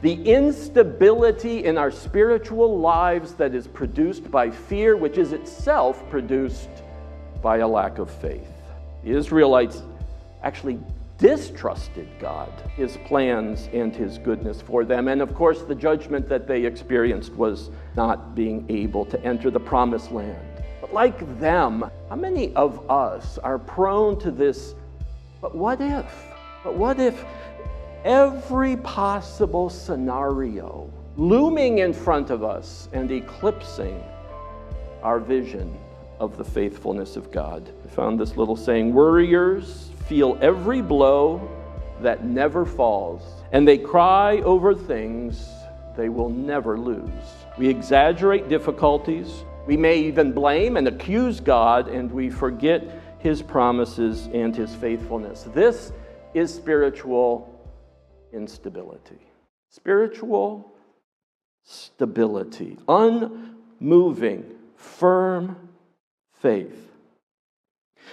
the instability in our spiritual lives that is produced by fear, which is itself produced by a lack of faith. The Israelites actually distrusted God, His plans, and His goodness for them. And of course, the judgment that they experienced was not being able to enter the promised land. But like them, how many of us are prone to this? But what if? But what if every possible scenario looming in front of us and eclipsing our vision of the faithfulness of God? I found this little saying Worriers feel every blow that never falls, and they cry over things they will never lose. We exaggerate difficulties. We may even blame and accuse God, and we forget his promises and his faithfulness. This is spiritual instability. Spiritual stability, unmoving, firm faith.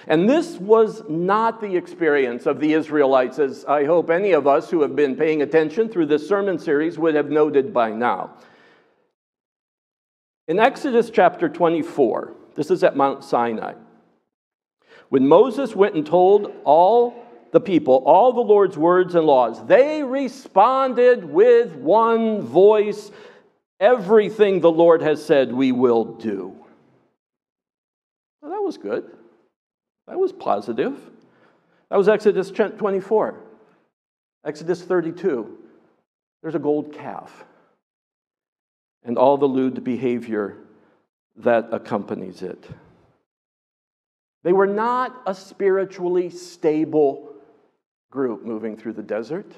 And this was not the experience of the Israelites, as I hope any of us who have been paying attention through this sermon series would have noted by now. In Exodus chapter 24, this is at Mount Sinai, when Moses went and told all the people all the Lord's words and laws, they responded with one voice everything the Lord has said we will do. Well, that was good. That was positive. That was Exodus 24. Exodus 32. There's a gold calf and all the lewd behavior that accompanies it. They were not a spiritually stable group moving through the desert,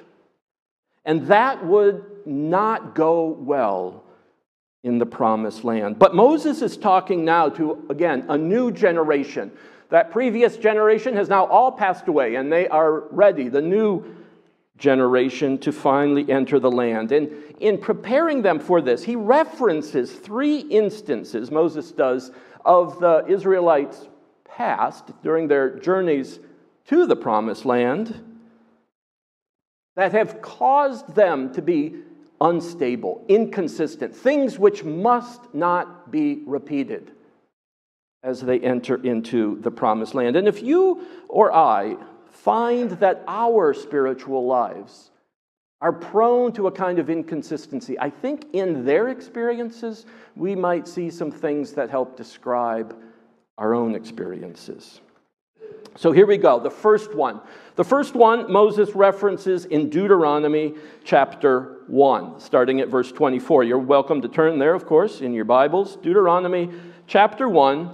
and that would not go well in the promised land. But Moses is talking now to, again, a new generation that previous generation has now all passed away, and they are ready, the new generation, to finally enter the land. And in preparing them for this, he references three instances, Moses does, of the Israelites' past during their journeys to the promised land that have caused them to be unstable, inconsistent, things which must not be repeated as they enter into the promised land. And if you or I find that our spiritual lives are prone to a kind of inconsistency, I think in their experiences, we might see some things that help describe our own experiences. So here we go. The first one. The first one Moses references in Deuteronomy chapter 1, starting at verse 24. You're welcome to turn there, of course, in your Bibles. Deuteronomy chapter 1,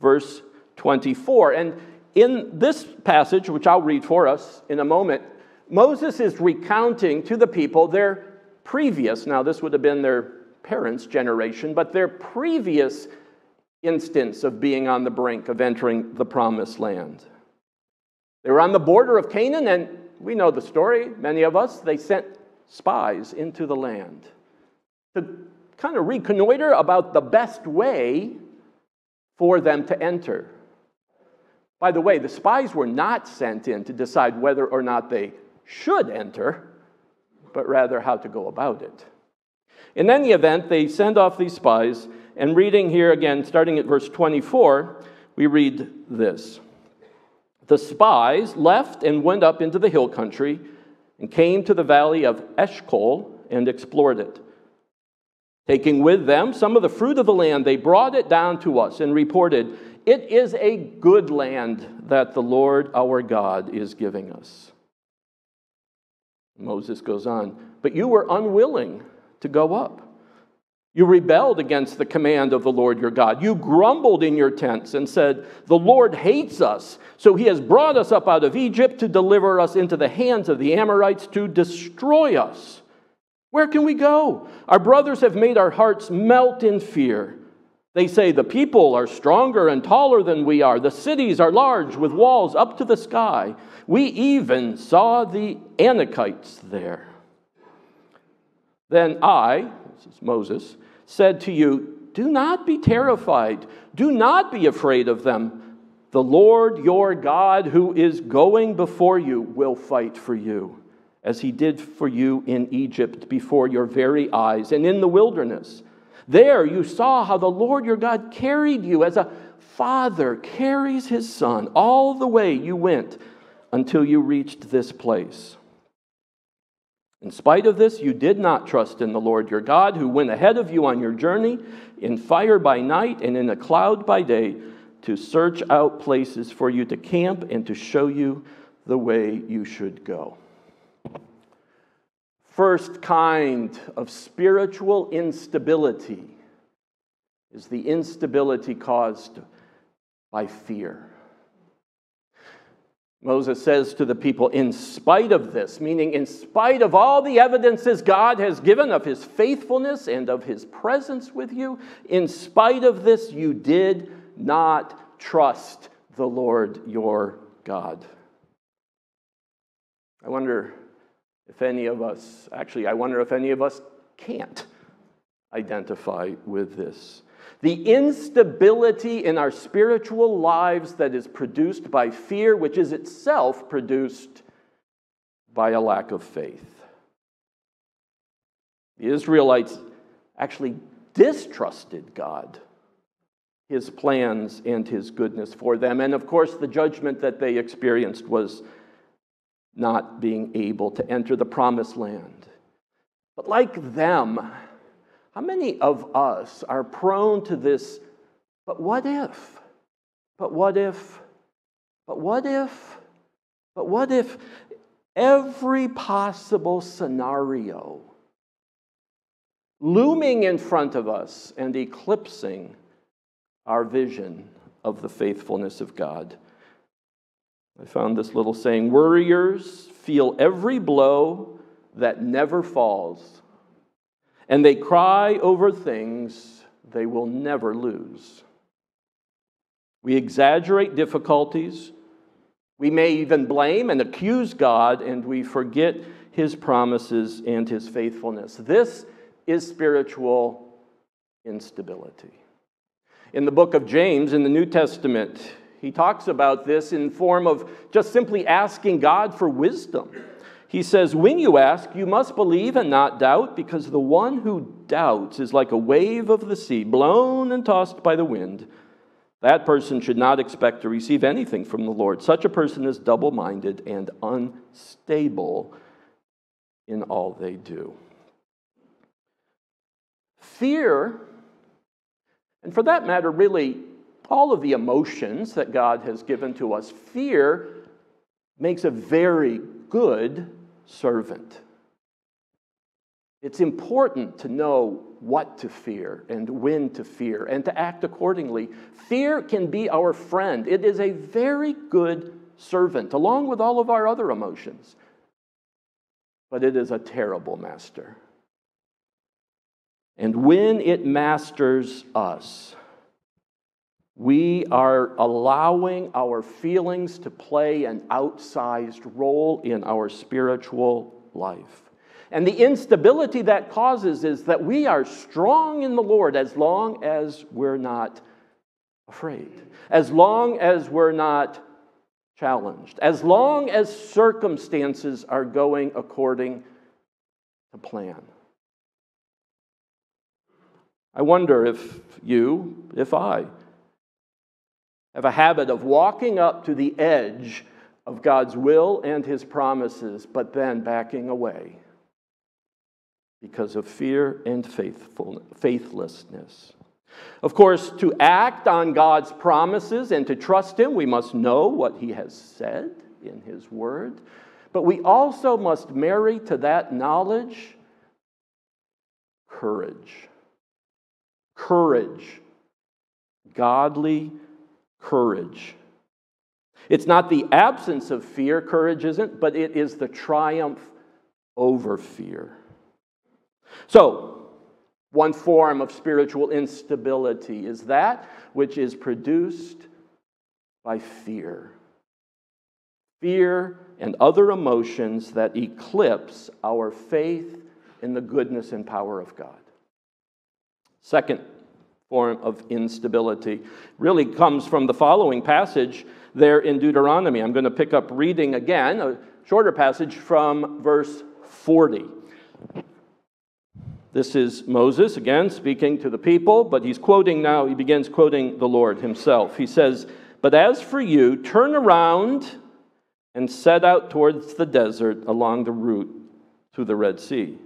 verse 24. And in this passage, which I'll read for us in a moment, Moses is recounting to the people their previous, now this would have been their parents' generation, but their previous instance of being on the brink of entering the promised land. They were on the border of Canaan, and we know the story, many of us. They sent spies into the land to kind of reconnoiter about the best way for them to enter. By the way, the spies were not sent in to decide whether or not they should enter, but rather how to go about it. In any event, they send off these spies, and reading here again, starting at verse 24, we read this The spies left and went up into the hill country and came to the valley of Eshcol and explored it. Taking with them some of the fruit of the land, they brought it down to us and reported, It is a good land that the Lord our God is giving us. Moses goes on, But you were unwilling to go up. You rebelled against the command of the Lord your God. You grumbled in your tents and said, The Lord hates us, so he has brought us up out of Egypt to deliver us into the hands of the Amorites to destroy us. Where can we go? Our brothers have made our hearts melt in fear. They say, The people are stronger and taller than we are. The cities are large with walls up to the sky. We even saw the Anakites there. Then I, Moses, said to you, Do not be terrified. Do not be afraid of them. The Lord your God, who is going before you, will fight for you as he did for you in Egypt before your very eyes and in the wilderness. There you saw how the Lord your God carried you as a father carries his son all the way you went until you reached this place. In spite of this, you did not trust in the Lord your God, who went ahead of you on your journey in fire by night and in a cloud by day to search out places for you to camp and to show you the way you should go. First kind of spiritual instability is the instability caused by fear. Moses says to the people, in spite of this, meaning in spite of all the evidences God has given of his faithfulness and of his presence with you, in spite of this, you did not trust the Lord your God. I wonder if any of us, actually, I wonder if any of us can't identify with this. The instability in our spiritual lives that is produced by fear, which is itself produced by a lack of faith. The Israelites actually distrusted God, His plans, and His goodness for them. And of course, the judgment that they experienced was not being able to enter the promised land. But like them, how many of us are prone to this, but what if? But what if? But what if? But what if every possible scenario looming in front of us and eclipsing our vision of the faithfulness of God? I found this little saying Worriers feel every blow that never falls and they cry over things they will never lose. We exaggerate difficulties. We may even blame and accuse God, and we forget his promises and his faithfulness. This is spiritual instability. In the book of James, in the New Testament, he talks about this in form of just simply asking God for wisdom. He says, When you ask, you must believe and not doubt, because the one who doubts is like a wave of the sea, blown and tossed by the wind. That person should not expect to receive anything from the Lord. Such a person is double minded and unstable in all they do. Fear, and for that matter, really, all of the emotions that God has given to us, fear makes a very good servant. It's important to know what to fear and when to fear and to act accordingly. Fear can be our friend, it is a very good servant, along with all of our other emotions. But it is a terrible master. And when it masters us, we are allowing our feelings to play an outsized role in our spiritual life. And the instability that causes is that we are strong in the Lord as long as we're not afraid, as long as we're not challenged, as long as circumstances are going according to plan. I wonder if you, if I, have a habit of walking up to the edge of God's will and his promises, but then backing away because of fear and faithlessness. Of course, to act on God's promises and to trust Him, we must know what He has said in His Word. But we also must marry to that knowledge courage. Courage. Godly courage. It's not the absence of fear, courage isn't, but it is the triumph over fear. So, one form of spiritual instability is that which is produced by fear. Fear and other emotions that eclipse our faith in the goodness and power of God. Second form of instability really comes from the following passage there in Deuteronomy. I'm going to pick up reading again, a shorter passage from verse 40. This is Moses, again, speaking to the people, but he's quoting now, he begins quoting the Lord himself. He says, But as for you, turn around and set out towards the desert along the route to the Red Sea.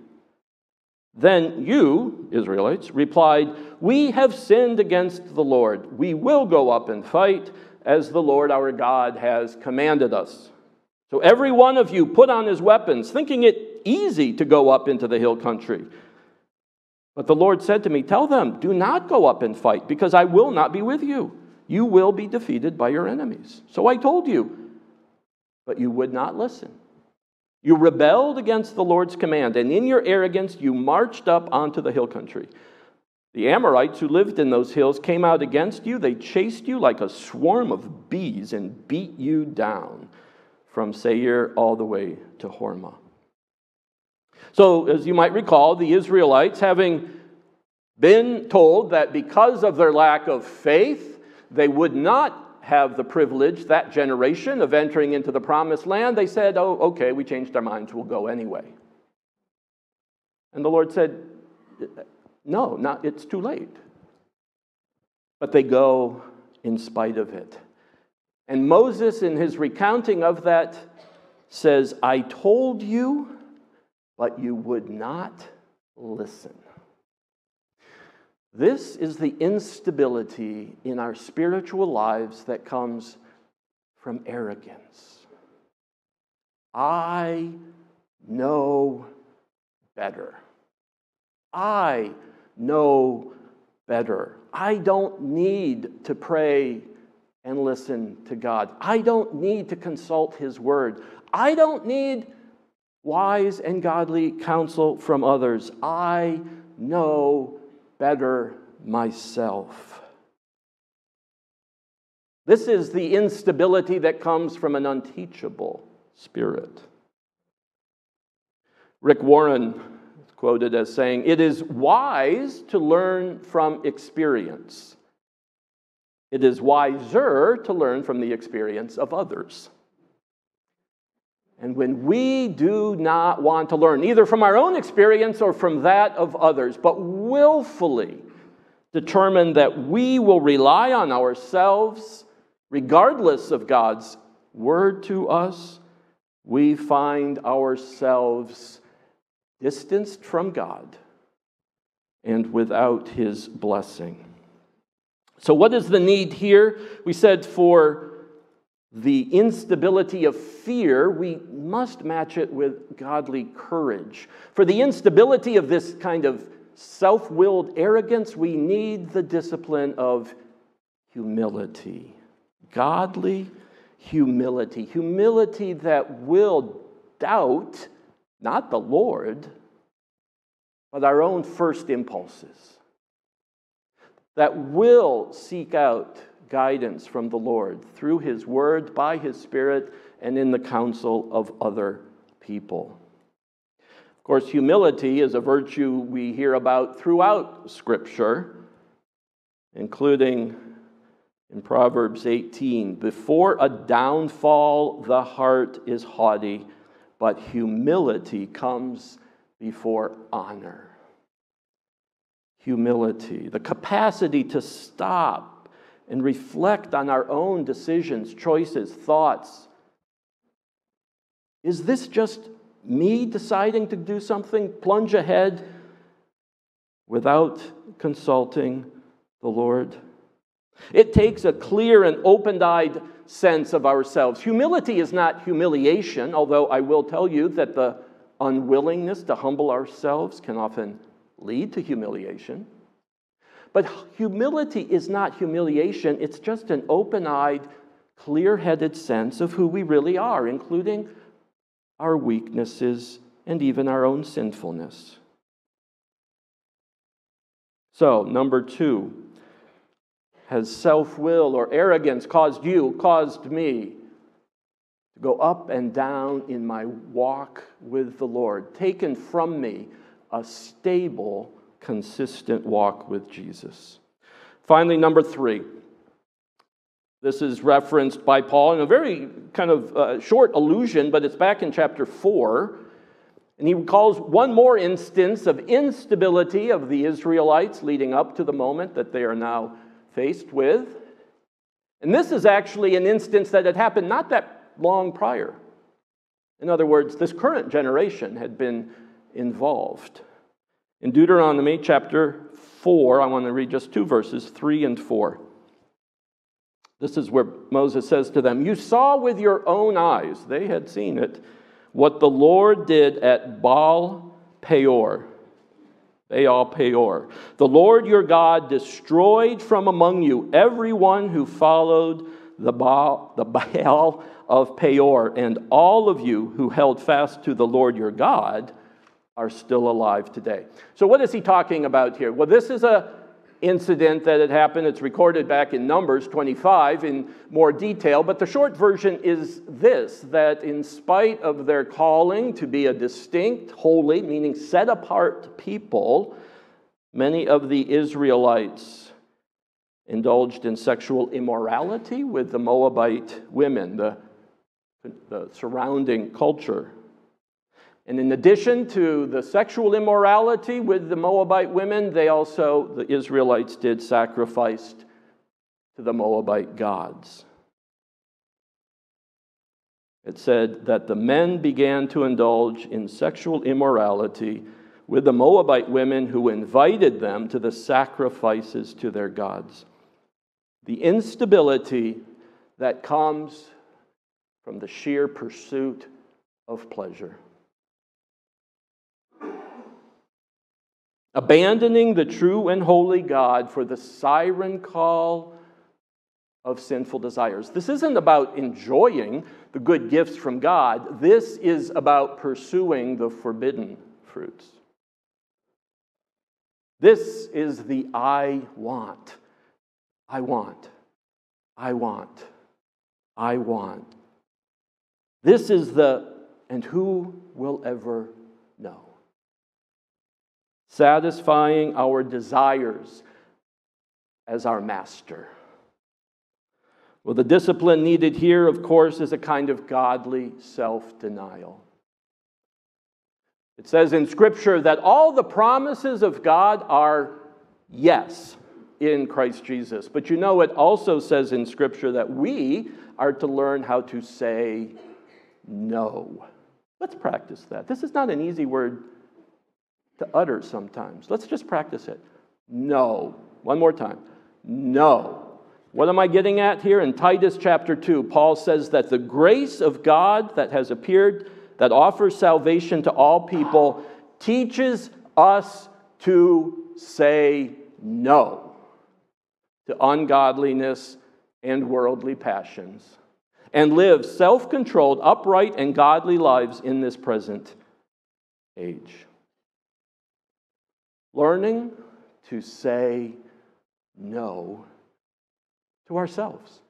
Then you, Israelites, replied, We have sinned against the Lord. We will go up and fight as the Lord our God has commanded us. So every one of you put on his weapons, thinking it easy to go up into the hill country. But the Lord said to me, Tell them, do not go up and fight, because I will not be with you. You will be defeated by your enemies. So I told you, but you would not listen. You rebelled against the Lord's command, and in your arrogance you marched up onto the hill country. The Amorites who lived in those hills came out against you. They chased you like a swarm of bees and beat you down from Seir all the way to Hormah. So, as you might recall, the Israelites, having been told that because of their lack of faith, they would not have the privilege, that generation, of entering into the promised land, they said, Oh, okay, we changed our minds, we'll go anyway. And the Lord said, No, not, it's too late. But they go in spite of it. And Moses, in his recounting of that, says, I told you but you would not listen. This is the instability in our spiritual lives that comes from arrogance. I know better. I know better. I don't need to pray and listen to God. I don't need to consult His Word. I don't need wise and godly counsel from others. I know better myself. This is the instability that comes from an unteachable spirit. Rick Warren is quoted as saying, It is wise to learn from experience. It is wiser to learn from the experience of others. And when we do not want to learn, either from our own experience or from that of others, but willfully determine that we will rely on ourselves, regardless of God's word to us, we find ourselves distanced from God and without His blessing. So, what is the need here? We said for the instability of fear, we must match it with godly courage. For the instability of this kind of self willed arrogance, we need the discipline of humility. Godly humility. Humility that will doubt not the Lord, but our own first impulses. That will seek out guidance from the Lord through His Word, by His Spirit, and in the counsel of other people. Of course, humility is a virtue we hear about throughout Scripture, including in Proverbs 18 Before a downfall, the heart is haughty, but humility comes before honor. Humility, the capacity to stop and reflect on our own decisions, choices, thoughts. Is this just me deciding to do something, plunge ahead without consulting the Lord? It takes a clear and open eyed sense of ourselves. Humility is not humiliation, although I will tell you that the unwillingness to humble ourselves can often lead to humiliation. But humility is not humiliation, it's just an open eyed, clear headed sense of who we really are, including our weaknesses and even our own sinfulness. So, number two, has self will or arrogance caused you, caused me to go up and down in my walk with the Lord, taken from me a stable consistent walk with Jesus. Finally, number three, This is referenced by Paul in a very kind of uh, short allusion, but it's back in chapter 4. And he recalls one more instance of instability of the Israelites leading up to the moment that they are now faced with. And this is actually an instance that had happened not that long prior. In other words, this current generation had been involved. In Deuteronomy chapter 4, I want to read just two verses, 3 and 4. This is where Moses says to them, You saw with your own eyes, they had seen it, what the Lord did at Baal Peor. Baal Peor. The Lord your God destroyed from among you everyone who followed the Baal, the Baal of Peor, and all of you who held fast to the Lord your God are still alive today. So, what is he talking about here? Well, this is a incident that had happened. It's recorded back in Numbers 25 in more detail, but the short version is this that in spite of their calling to be a distinct, holy, meaning set apart people, many of the Israelites indulged in sexual immorality with the Moabite women, the, the surrounding culture. And in addition to the sexual immorality with the Moabite women, they also, the Israelites did sacrifice to the Moabite gods. It said that the men began to indulge in sexual immorality with the Moabite women who invited them to the sacrifices to their gods. The instability that comes from the sheer pursuit of pleasure. Abandoning the true and holy God for the siren call of sinful desires. This isn't about enjoying the good gifts from God, this is about pursuing the forbidden fruits. This is the I want. I want. I want. I want. This is the, and who will ever know? Satisfying our desires as our master. Well, the discipline needed here, of course, is a kind of godly self denial. It says in Scripture that all the promises of God are yes in Christ Jesus. But you know, it also says in Scripture that we are to learn how to say no. Let's practice that. This is not an easy word to utter sometimes. Let's just practice it. No. One more time. No. What am I getting at here? In Titus chapter 2, Paul says that the grace of God that has appeared, that offers salvation to all people, teaches us to say no to ungodliness and worldly passions and live self controlled, upright, and godly lives in this present age learning to say no to ourselves.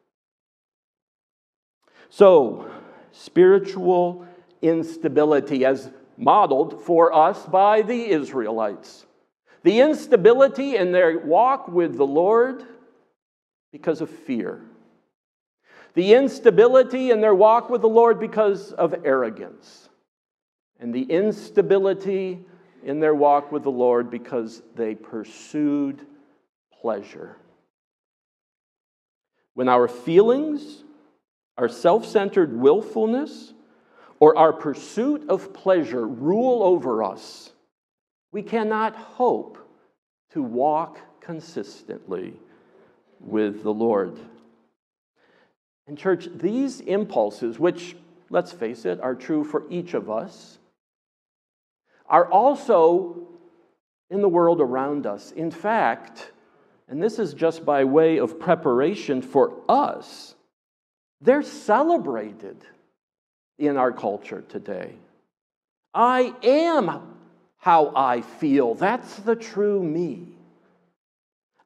So, spiritual instability as modeled for us by the Israelites. The instability in their walk with the Lord because of fear. The instability in their walk with the Lord because of arrogance. And the instability in their walk with the Lord because they pursued pleasure. When our feelings, our self centered willfulness, or our pursuit of pleasure rule over us, we cannot hope to walk consistently with the Lord. And, church, these impulses, which, let's face it, are true for each of us, are also in the world around us. In fact, and this is just by way of preparation for us, they're celebrated in our culture today. I am how I feel. That's the true me.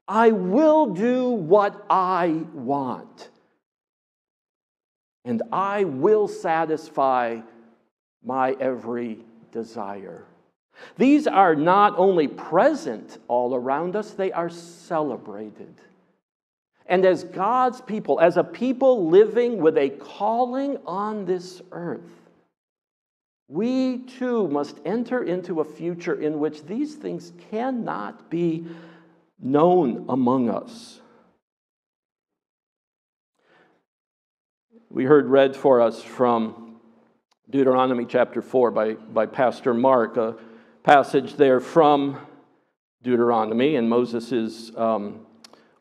I will do what I want. And I will satisfy my every desire. These are not only present all around us, they are celebrated. And as God's people, as a people living with a calling on this earth, we too must enter into a future in which these things cannot be known among us. We heard read for us from Deuteronomy chapter 4 by, by Pastor Mark, passage there from Deuteronomy and Moses' um,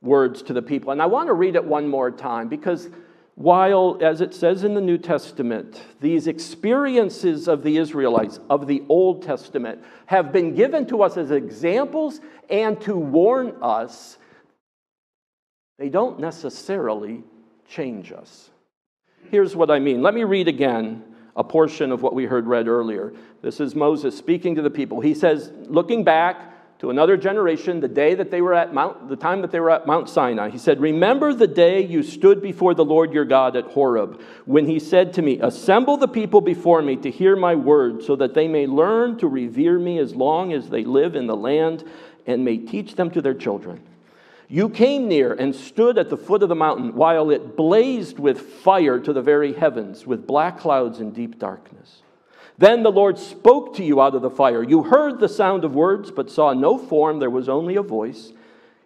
words to the people. And I want to read it one more time because while, as it says in the New Testament, these experiences of the Israelites of the Old Testament have been given to us as examples and to warn us, they don't necessarily change us. Here's what I mean. Let me read again a portion of what we heard read earlier. This is Moses speaking to the people. He says, looking back, to another generation the day that they were at Mount, the time that they were at Mount Sinai. He said, Remember the day you stood before the Lord your God at Horeb, when he said to me, Assemble the people before me to hear my word, so that they may learn to revere me as long as they live in the land and may teach them to their children. You came near and stood at the foot of the mountain while it blazed with fire to the very heavens, with black clouds and deep darkness. Then the Lord spoke to you out of the fire. You heard the sound of words, but saw no form. There was only a voice.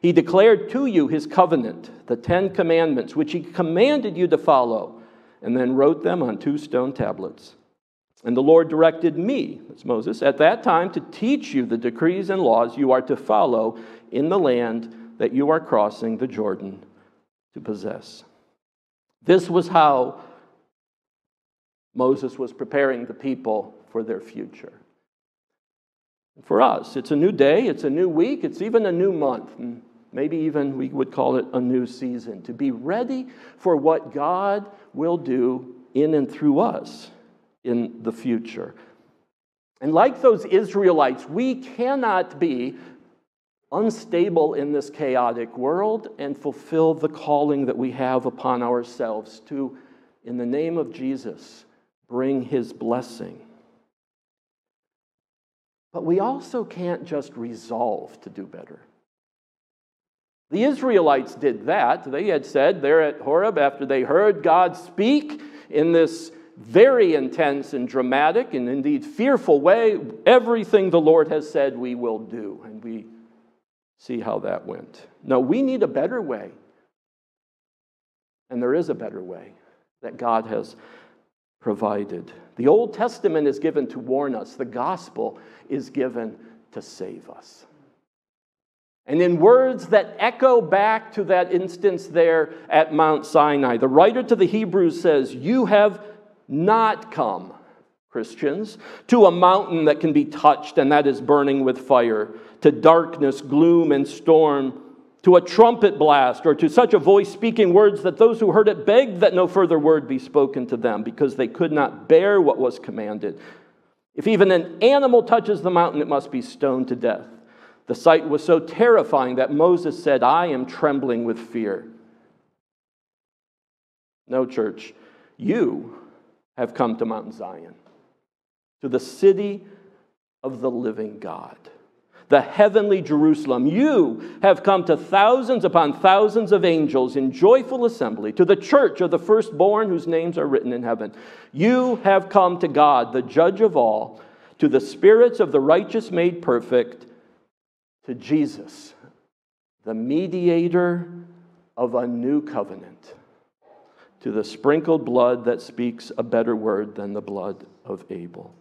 He declared to you his covenant, the Ten Commandments, which he commanded you to follow, and then wrote them on two stone tablets. And the Lord directed me, that's Moses, at that time to teach you the decrees and laws you are to follow in the land that you are crossing the Jordan to possess. This was how Moses was preparing the people for their future. For us, it's a new day, it's a new week, it's even a new month, and maybe even we would call it a new season, to be ready for what God will do in and through us in the future. And like those Israelites, we cannot be unstable in this chaotic world and fulfill the calling that we have upon ourselves to, in the name of Jesus, bring his blessing. But we also can't just resolve to do better. The Israelites did that. They had said there at Horeb, after they heard God speak in this very intense and dramatic and indeed fearful way, everything the Lord has said we will do. See how that went. No, we need a better way. And there is a better way that God has provided. The Old Testament is given to warn us, the gospel is given to save us. And in words that echo back to that instance there at Mount Sinai, the writer to the Hebrews says, You have not come, Christians, to a mountain that can be touched and that is burning with fire, to darkness, gloom, and storm to a trumpet blast, or to such a voice speaking words that those who heard it begged that no further word be spoken to them, because they could not bear what was commanded. If even an animal touches the mountain, it must be stoned to death. The sight was so terrifying that Moses said, I am trembling with fear. No, church, you have come to Mount Zion, to the city of the living God the heavenly Jerusalem. You have come to thousands upon thousands of angels in joyful assembly, to the church of the firstborn whose names are written in heaven. You have come to God, the judge of all, to the spirits of the righteous made perfect, to Jesus, the mediator of a new covenant, to the sprinkled blood that speaks a better word than the blood of Abel.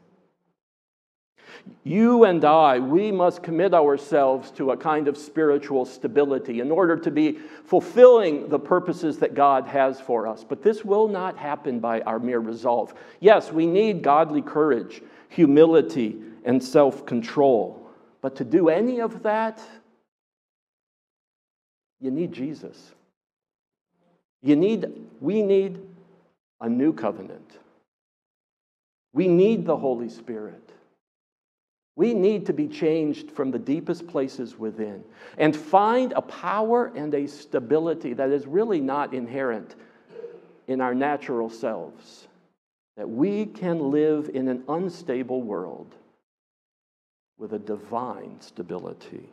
You and I, we must commit ourselves to a kind of spiritual stability in order to be fulfilling the purposes that God has for us. But this will not happen by our mere resolve. Yes, we need godly courage, humility, and self control. But to do any of that, you need Jesus. You need, we need a new covenant. We need the Holy Spirit. We need to be changed from the deepest places within and find a power and a stability that is really not inherent in our natural selves. That we can live in an unstable world with a divine stability.